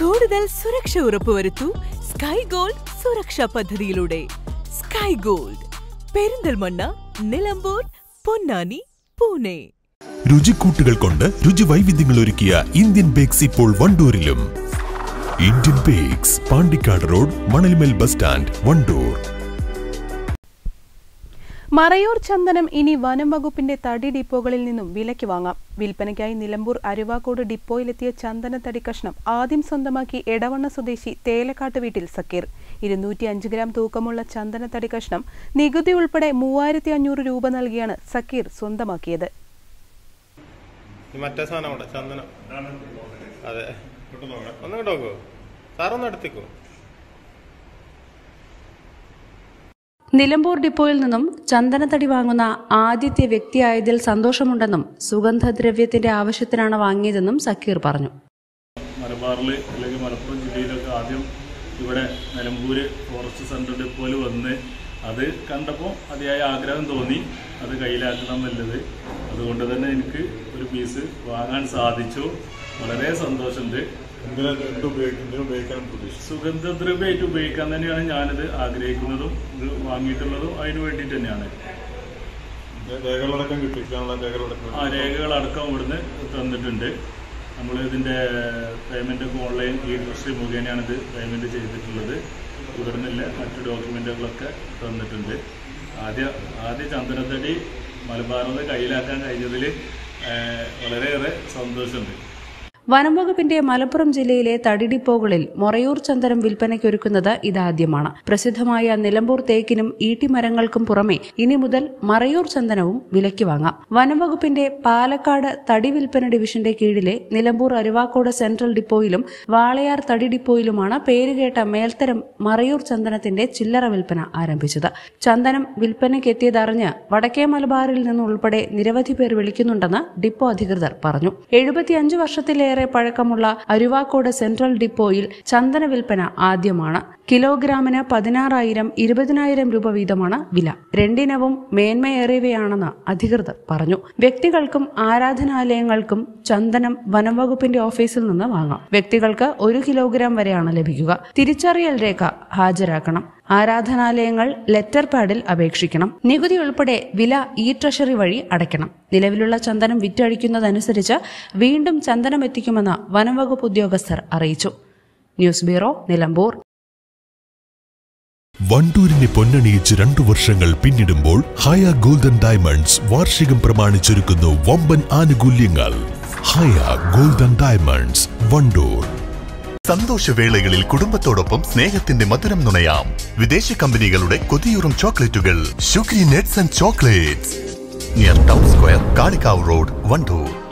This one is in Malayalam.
കൂടുതൽ സുരക്ഷ ഉറപ്പുവരുത്തൂ സ്കൈ ഗോൾഡ് സുരക്ഷാ പദ്ധതിയിലൂടെ. Sky gold Perinthalmanna Nilambur Ponnani Pune. രുചിക്കൂട്ടുകൾ കൊണ്ട് രുചി വൈവിധ്യങ്ങൾ ഒരുക്കിയ ഇന്ത്യൻ ബേക്സ് ഇപ്പോൾ വണ്ടൂരിലും. Indian bakes Pandikkad road Manalmel bus stand Wandoor. Marayoor ചന്ദനം ഇനി വനം വകുപ്പിന്റെ തടി ഡിപ്പോകളിൽ നിന്നും വിലയ്ക്ക് വാങ്ങാം. വിൽപ്പനയ്ക്കായി നിലമ്പൂർ അരുവാക്കോട് ഡിപ്പോയിലെത്തിയ ചന്ദന തടി കഷ്ണം ആദ്യം സ്വന്തമാക്കി എടവണ്ണ സ്വദേശി തേലക്കാട്ട് വീട്ടിൽ സക്കീർ. ഇരുന്നൂറ്റി അഞ്ച് ഗ്രാം തൂക്കമുള്ള ചന്ദന തടി കഷ്ണം നികുതി ഉൾപ്പെടെ മൂവായിരത്തി അഞ്ഞൂറ് രൂപ നൽകിയാണ് സക്കീർ സ്വന്തമാക്കിയത്. മറ്റേ സാധനം ചന്ദനം. അതെ. ഒന്ന് ഇങ്ങോട്ട് നോക്കൂ. സാറൊന്ന് എടുത്തേക്കോ? നിലമ്പൂർ ഡിപ്പോയിൽ നിന്നും ചന്ദനത്തടി വാങ്ങുന്ന ആദ്യത്തെ വ്യക്തിയായതിൽ സന്തോഷമുണ്ടെന്നും സുഗന്ധദ്രവ്യത്തിന്റെ ആവശ്യത്തിനാണ് വാങ്ങിയതെന്നും സക്കീർ പറഞ്ഞു. മലബാറിൽ അല്ലെങ്കിൽ മലപ്പുറം ജില്ലയിലൊക്കെ ആദ്യം ഇവിടെ നിലമ്പൂര് ഫോറസ്റ്റ് സെൻട്രൽ ഡിപ്പോയിൽ വന്ന് അത് കണ്ടപ്പോൾ അതിയായ ആഗ്രഹം തോന്നി. അത് കയ്യിലാക്കണം എന്നുള്ളത്. അതുകൊണ്ട് തന്നെ എനിക്ക് ഒരു പീസ് വാങ്ങാൻ സാധിച്ചു. വളരെ സന്തോഷമുണ്ട്. സുഗന്ധദ്രവ്യമായിട്ട് ഉപയോഗിക്കാൻ തന്നെയാണ് ഞാനിത് ആഗ്രഹിക്കുന്നതും ഇത് വാങ്ങിയിട്ടുള്ളതും അതിന് വേണ്ടിയിട്ട് തന്നെയാണ്. രേഖകളടക്കം കിട്ടിക്കാനുള്ള രേഖകളടക്കം ആ രേഖകളടക്കം ഇവിടുന്ന് തന്നിട്ടുണ്ട്. നമ്മൾ ഇതിന്റെ പേയ്മെന്റ് ഒക്കെ ഓൺലൈൻ ഇ ട്രഷറി മുഖേനയാണ് ഇത് പേയ്മെന്റ് ചെയ്തിട്ടുള്ളത്. തുടർന്നില്ല മറ്റു ഡോക്യുമെന്റുകളൊക്കെ തന്നിട്ടുണ്ട്. ആദ്യ ആദ്യ ചന്ദനത്തടി മലബാറിൽ കയ്യിലാക്കാൻ കഴിഞ്ഞതിൽ വളരെയേറെ സന്തോഷമുണ്ട്. വനം വകുപ്പിന്റെ മലപ്പുറം ജില്ലയിലെ തടിഡിപ്പോകളിൽ മൊറയൂർ ചന്ദനം വിൽപ്പനയ്ക്കൊരുക്കുന്നത് ഇതാദ്യമാണ്. പ്രസിദ്ധമായ നിലമ്പൂർ തേക്കിനും ഈട്ടിമരങ്ങൾക്കും പുറമെ ഇനി മുതൽ മറയൂർ ചന്ദനവും വിലയ്ക്ക് വാങ്ങാം. വനംവകുപ്പിന്റെ പാലക്കാട് തടി വിൽപ്പന ഡിവിഷന്റെ കീഴിലെ നിലമ്പൂർ അരുവാക്കോട് സെൻട്രൽ ഡിപ്പോയിലും വാളയാർ തടി ഡിപ്പോയിലുമാണ് പേരുകേട്ട മേൽത്തരം മറയൂർ ചന്ദനത്തിന്റെ ചില്ലറ വിൽപ്പന ആരംഭിച്ചത്. ചന്ദനം വിൽപ്പനയ്ക്കെത്തിയതറിഞ്ഞ് വടക്കേ മലബാറിൽ നിന്നുൾപ്പെടെ നിരവധി പേർ വിളിക്കുന്നുണ്ടെന്ന് ഡിപ്പോ അധികൃതർ പറഞ്ഞു. എഴുപത്തിയഞ്ച് വർഷത്തിലേറെ പഴക്കമുള്ള അരുവാക്കോട് സെൻട്രൽ ഡിപ്പോയിൽ ചന്ദന വിൽപ്പന ആദ്യമാണ്. കിലോഗ്രാമിന് പതിനാറായിരം ഇരുപതിനായിരം രൂപ വീതമാണ് വില. രണ്ടിനവും മേന്മയേറിയവയാണെന്ന് അധികൃതർ പറഞ്ഞു. വ്യക്തികൾക്കും ആരാധനാലയങ്ങൾക്കും ചന്ദനം വനംവകുപ്പിന്റെ ഓഫീസിൽ നിന്ന് വാങ്ങാം. വ്യക്തികൾക്ക് ഒരു കിലോഗ്രാം വരെയാണ് ലഭിക്കുക. തിരിച്ചറിയൽ രേഖ ഹാജരാക്കണം. ആരാധനാലയങ്ങൾ ലെറ്റർ പാഡിൽ അപേക്ഷിക്കണം. നികുതി ഉൾപ്പെടെ വില ഇ ട്രഷറി വഴി അടയ്ക്കണം. നിലവിലുള്ള ചന്ദനം വിറ്റഴിക്കുന്നതനുസരിച്ച് വീണ്ടും ചന്ദനം എത്തിക്കുമെന്ന് വനംവകുപ്പ് ഉദ്യോഗസ്ഥർ അറിയിച്ചു. News bureau Nilambur. വണ്ടൂരിനെ പൊന്നണിയിച്ച് രണ്ടു വർഷങ്ങൾ പിന്നിടുമ്പോൾ ഹയ ഗോൾഡൻ ഡയമണ്ട്സ് വാർഷികം പ്രമാണിച്ചൊരുക്കുന്നു വമ്പൻ ആനുകൂല്യങ്ങൾ. Haya golden diamonds Wandoor. സന്തോഷവേളകളിൽ കുടുംബത്തോടൊപ്പം സ്നേഹത്തിന്റെ മധുരം നുണയാം. വിദേശ കമ്പനികളുടെ കൊതിയൂറും ചോക്ലേറ്റുകൾ. Sugary nets and chocolates. Near town square Kalikavu road Wandoor